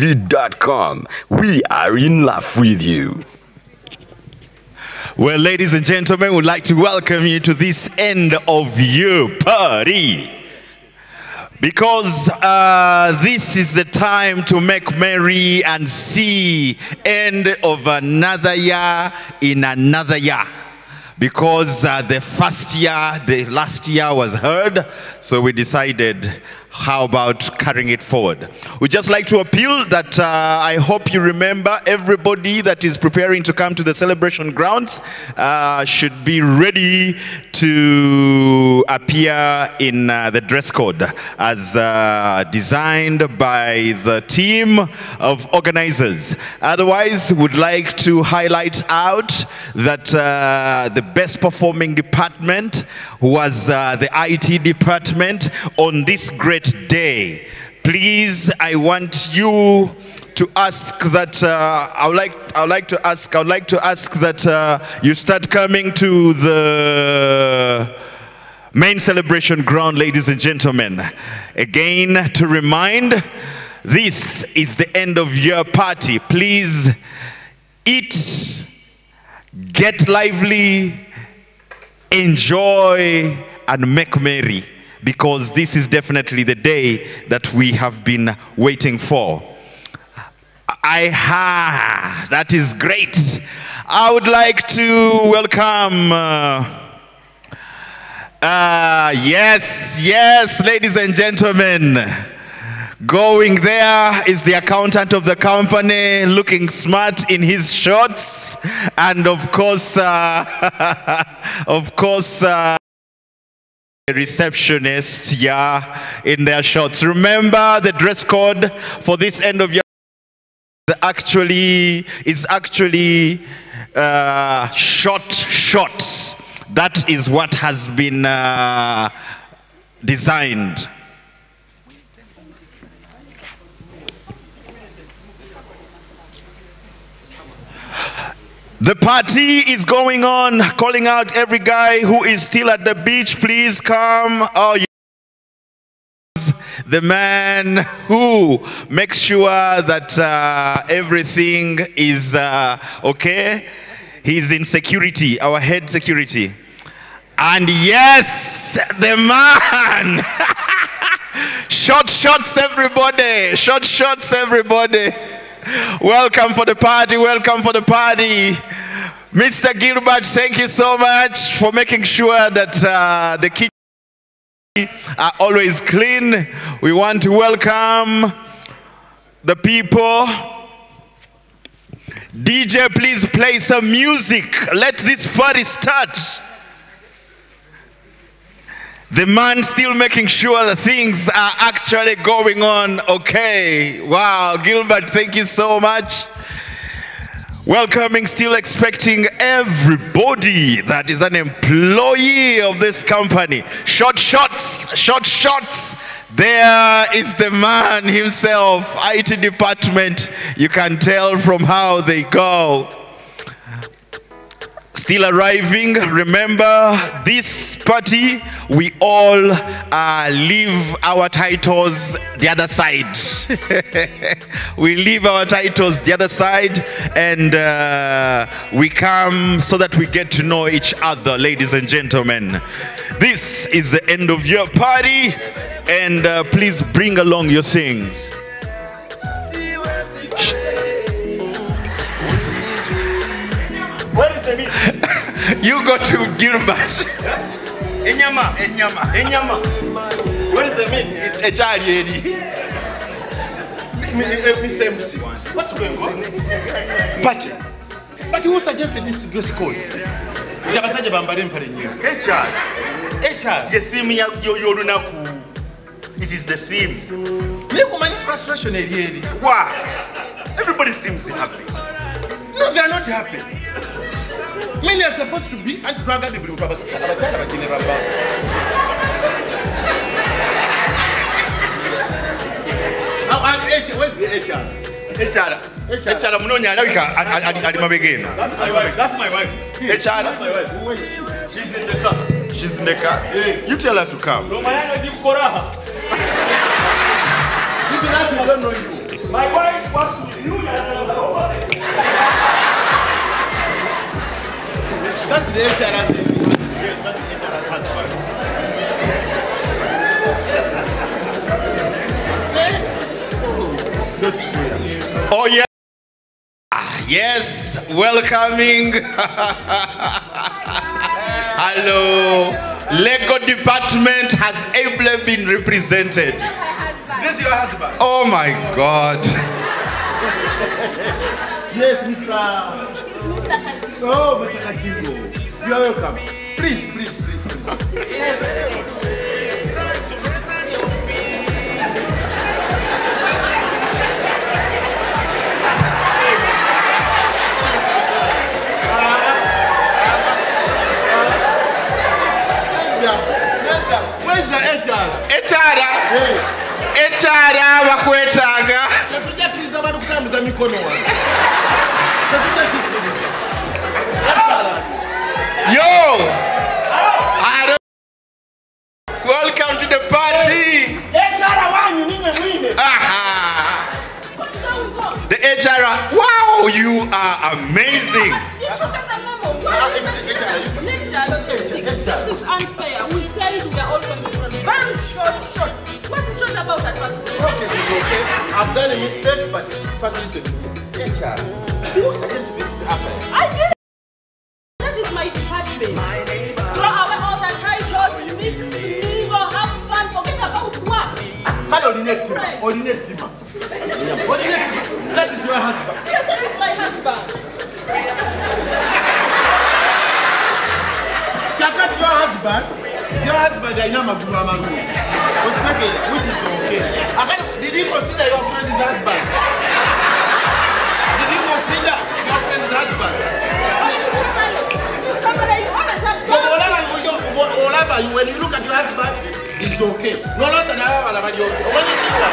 Beat.com. We are in love with you. Well, ladies and gentlemen, we'd like to welcome you to this end of year party. Because uh, this is the time to make merry and see end of another year in another year. Because uh, the first year, the last year was heard, so we decided how about carrying it forward? We'd just like to appeal that uh, I hope you remember everybody that is preparing to come to the celebration grounds uh, should be ready to appear in uh, the dress code as uh, designed by the team of organizers. Otherwise, would like to highlight out that uh, the best performing department was uh, the IT department on this great day. Please, I want you to ask that uh, I would like I would like to ask I would like to ask that uh, you start coming to the main celebration ground, ladies and gentlemen. Again, to remind, this is the end of year party. Please eat, get lively, enjoy, and make merry because this is definitely the day that we have been waiting for. I ha, that is great. I would like to welcome. Uh, uh, yes, yes, ladies and gentlemen. Going there is the accountant of the company, looking smart in his shorts, and of course, uh, of course. Uh, receptionist, yeah, in their shorts. Remember the dress code for this end of year actually is actually uh, short shorts. That is what has been uh, designed. The party is going on, calling out every guy who is still at the beach, please come. Oh, the man who makes sure that uh, everything is uh, okay. He's in security, our head security. And yes, the man. short shots, everybody. Short shots, everybody. Welcome for the party. Welcome for the party. Mr. Gilbert, thank you so much for making sure that uh, the kitchen are always clean. We want to welcome the people. DJ, please play some music. Let this party start. The man still making sure the things are actually going on okay. Wow, Gilbert, thank you so much. Welcoming, still expecting everybody that is an employee of this company. Short shots, short shots. There is the man himself, IT department. You can tell from how they go still arriving. Remember, this party, we all uh, leave our titles the other side. we leave our titles the other side and uh, we come so that we get to know each other, ladies and gentlemen. This is the end of your party and uh, please bring along your things. You go to Gilbert. Enyama. Enyama. Enyama. What is the meat? Ekyali eri. What's going on? But, but who suggested this dress code? Abasajja bambale empale nnyimpi. HR. HR. Ye theme y'olunaku. It is the theme. Naye kumanyi frustration eri eri. Why? Everybody seems happy. No, they are not happy. Many are supposed to be anti twagadde buli muntu abasa- abakyala bakine baba. Now, uh, H- Where's the HR? HR. HR munoonya alabika ali- ali- ali mabega eno. That's my wife. That's my wife. HR. That's my wife. Who is she? She's in the car. She's in the car. You tell her to come. Romayano Jim Koraha. Even us, we don't know you. My wife works That's the HRS. Yes, that's the HR's husband. Oh yeah. Ah, Yes, welcoming. Hello. Lego department has ably been represented. This is your husband. Oh my God. Yes, Mr. Oh, Mr. Kajimbo. You are welcome. Please, please, please. please. The HR. Wow, you are amazing. This is unfair. We said we are all going to run very short shots. What is short about that one? Okay, it's okay. I've done a mistake, but first listen to me. Who suggested this after? I did. That is my department. Throw away all the titles, mix, mingle, have fun, forget about work. Kale olinetima. Olinetima. Olinetima. Your husband alina amagulu amalungi. Ositegeera, which is okay. Akati, did you consider your friend his husband? Did you consider your friend's husband? Somebody, you always have But fun. olaba yo- olaba you- when you look at your husband, it's okay. Noloza naye abalaba yoke. Omanyi kiwa?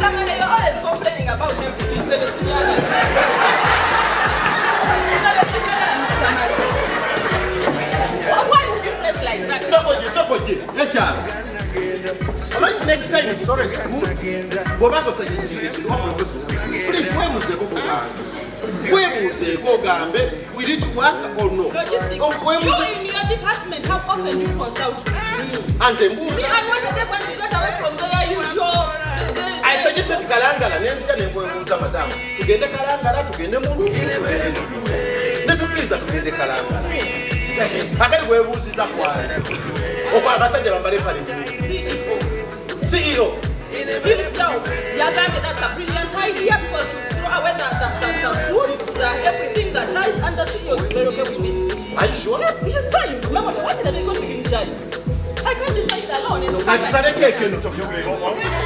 Somebody, you're always complaining about everything. njalo solange next time sorry simu ngoba ngosetshenziswa please webuze kokubantu webuze kokambe will it work or no? Andlembuza ayisanyise tikalangala nenziya nenkoyokuta madamu tugende kalangala tugende mulu netubhiza tugende kalangala. Akati webuuziza kwani okwo abasajja bambale pale ceo Himself, that's a brilliant idea. Should throw away that, that, that, that everything that lies under very okay with it. Are you sure? Yes, signed. Remember, why did I go to him? I can't decide alone. You know, kati tusaleko ekyo no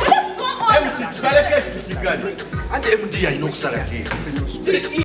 Let's go on. mc tusaleko ekyo tukigane ate md alina okusala keesi